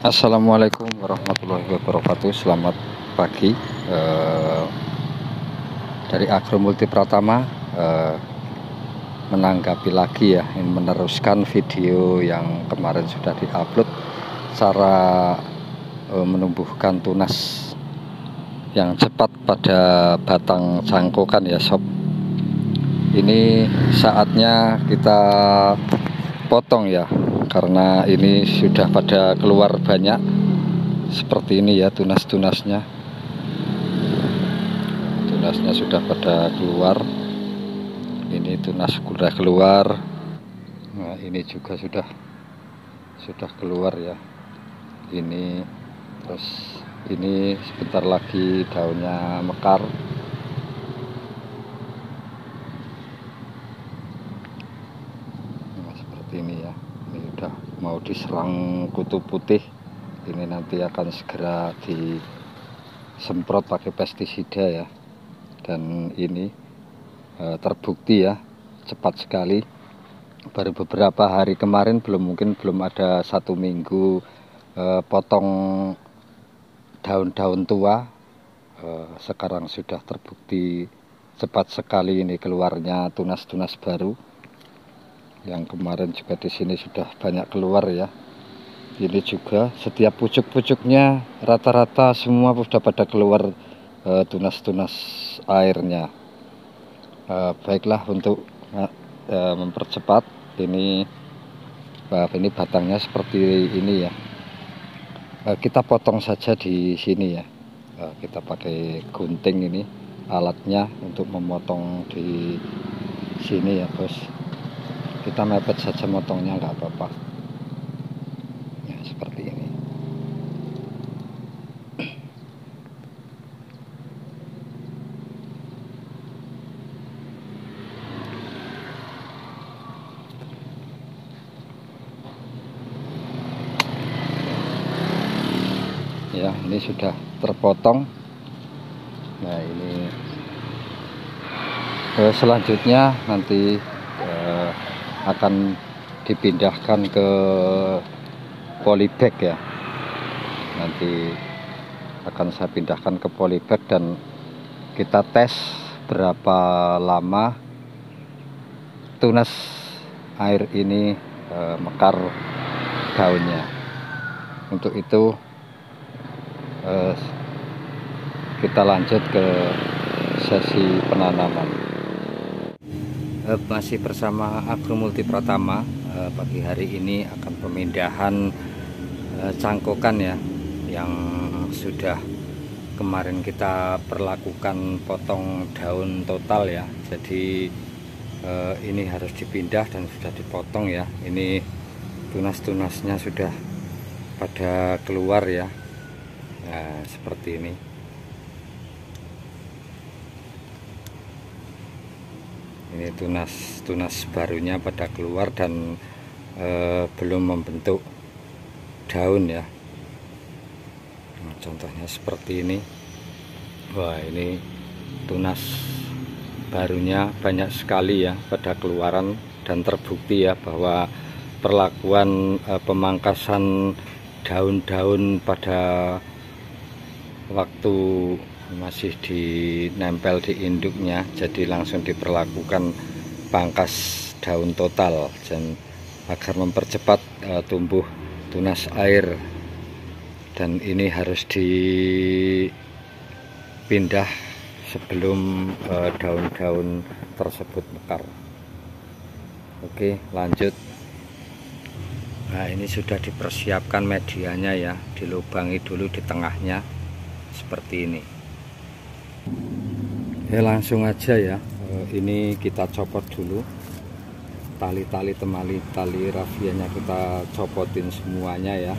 Assalamualaikum warahmatullahi wabarakatuh. Selamat pagi. Eh, Dari Agro Multi Pratama eh, Menanggapi lagi ya Ingin meneruskan video yang kemarin sudah diupload Cara eh, menumbuhkan tunas Yang cepat pada batang cangkokan ya sob. Ini saatnya kita potong ya karena ini sudah pada keluar banyak seperti ini ya tunas-tunasnya. Tunasnya sudah pada keluar. Ini tunas sudah keluar. Nah ini juga sudah sudah keluar ya. Ini terus ini sebentar lagi daunnya mekar. Nah, seperti ini ya mau diserang kutu putih ini nanti akan segera disemprot pakai pestisida ya. Dan ini e, terbukti ya cepat sekali. Baru beberapa hari kemarin belum mungkin belum ada satu minggu e, potong daun-daun tua. E, sekarang sudah terbukti cepat sekali ini keluarnya tunas-tunas baru yang kemarin juga di sini sudah banyak keluar ya. Ini juga setiap pucuk-pucuknya rata-rata semua sudah pada keluar eh, tunas-tunas uh, airnya. Uh, baiklah untuk uh, mempercepat ini ini batangnya seperti ini ya. Kita potong saja di sini ya. Kita pakai gunting ini alatnya untuk memotong di sini ya bos kita mepet saja motongnya nggak apa-apa. Ya seperti ini. Ya ini sudah terpotong. Nah ini. Selanjutnya nanti akan dipindahkan ke polybag ya. Nanti akan saya pindahkan ke polybag dan kita tes berapa lama tunas air ini e, mekar daunnya. Untuk itu e, kita lanjut ke sesi penanaman masih bersama Agro Multi Pratama. Pagi hari ini akan pemindahan cangkokan ya yang sudah kemarin kita perlakukan potong daun total ya. Jadi ini harus dipindah dan sudah dipotong ya. Ini tunas-tunasnya sudah pada keluar ya. Nah, seperti ini ini tunas tunas barunya pada keluar dan e, belum membentuk daun ya. Nah, contohnya seperti ini. Wah ini tunas barunya banyak sekali ya pada keluaran dan terbukti ya bahwa perlakuan e, pemangkasan daun-daun pada waktu masih dinempel di induknya jadi langsung diperlakukan pangkas daun total dan agar mempercepat uh, tumbuh tunas air. Dan ini harus dipindah sebelum daun-daun uh, tersebut mekar. Oke lanjut. Nah ini sudah dipersiapkan medianya ya dilubangi dulu di tengahnya seperti ini ya langsung aja ya. Eh, ini kita copot dulu. Tali-tali temali tali rafianya kita copotin semuanya ya.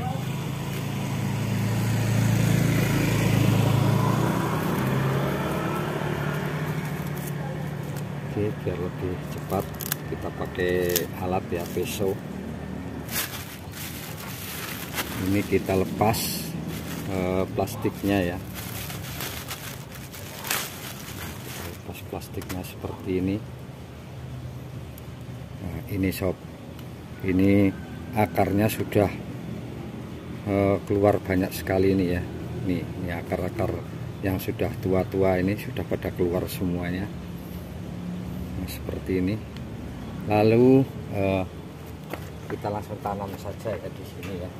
Oke biar lebih cepat kita pakai alat ya peso ini kita lepas eh, plastiknya ya plastiknya seperti ini. Nah, ini sob. Ini akarnya sudah uh, keluar banyak sekali ini ya. Nih ini akar-akar yang sudah tua-tua ini sudah pada keluar semuanya. Nah, seperti ini. Lalu uh, kita langsung tanam saja ya di sini ya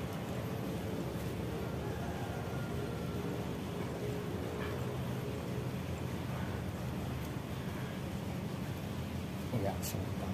ya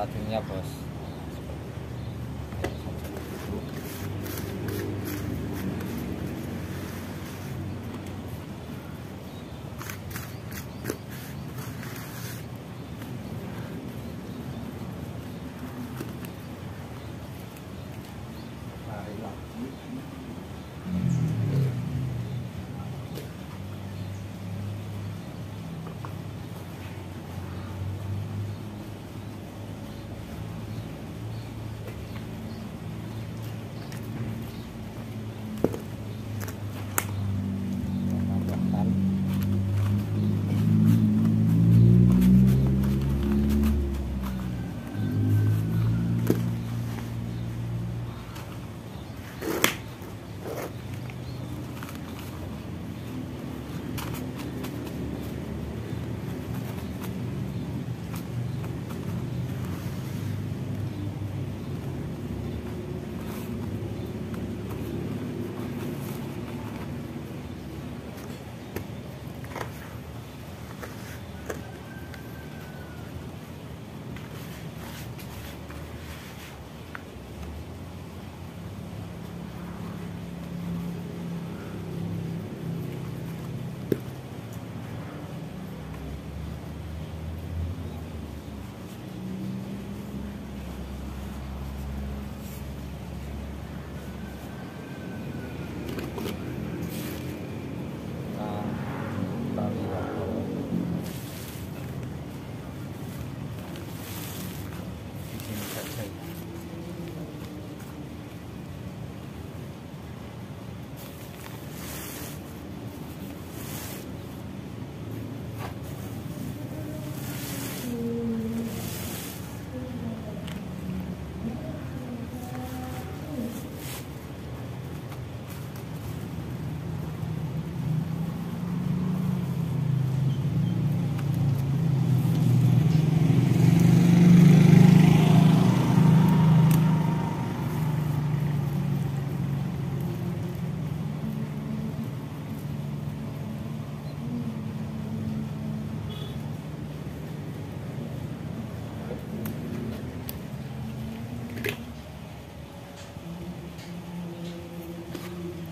cacing-cacingnya bos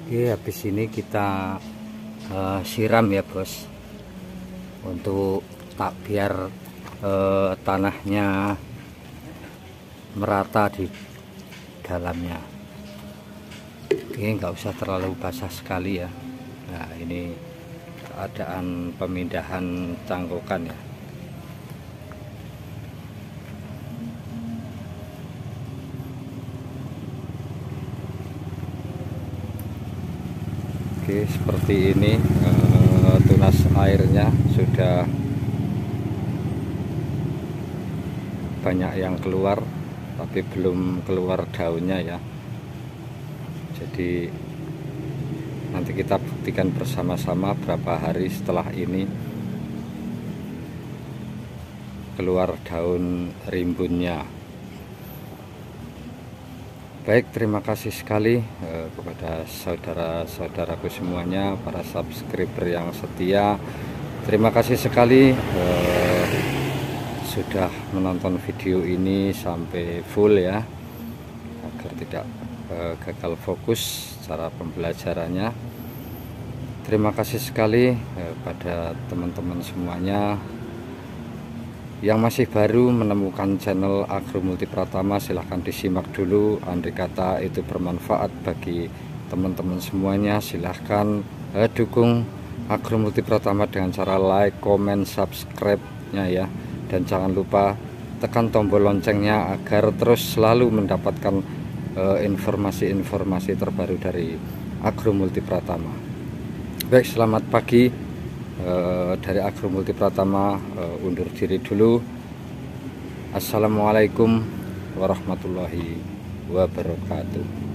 Oke habis ini kita uh, siram ya bos. Untuk tak biar uh, tanahnya merata di dalamnya. Oke nggak usah terlalu basah sekali ya. Nah ini keadaan pemindahan cangkokan ya Oke seperti ini uh, tunas airnya sudah banyak yang keluar tapi belum keluar daunnya ya. Jadi nanti kita buktikan bersama-sama berapa hari setelah ini keluar daun rimbunnya Baik, terima kasih sekali eh, kepada saudara-saudaraku semuanya, para subscriber yang setia. Terima kasih sekali eh, sudah menonton video ini sampai full ya, agar tidak eh, gagal fokus cara pembelajarannya. Terima kasih sekali eh, pada teman-teman semuanya yang masih baru menemukan channel Agro Multi Pratama silahkan disimak dulu. Andai kata itu bermanfaat bagi teman-teman semuanya silahkan eh, dukung Agro Multi Pratama dengan cara like, comment, subscribe nya ya. Dan jangan lupa tekan tombol loncengnya agar terus selalu mendapatkan eh, informasi-informasi uh, terbaru dari Agro Multi Pratama. Baik selamat pagi Eh, dari Agro Multi Pratama uh, undur diri dulu. Assalamualaikum warahmatullahi wabarakatuh.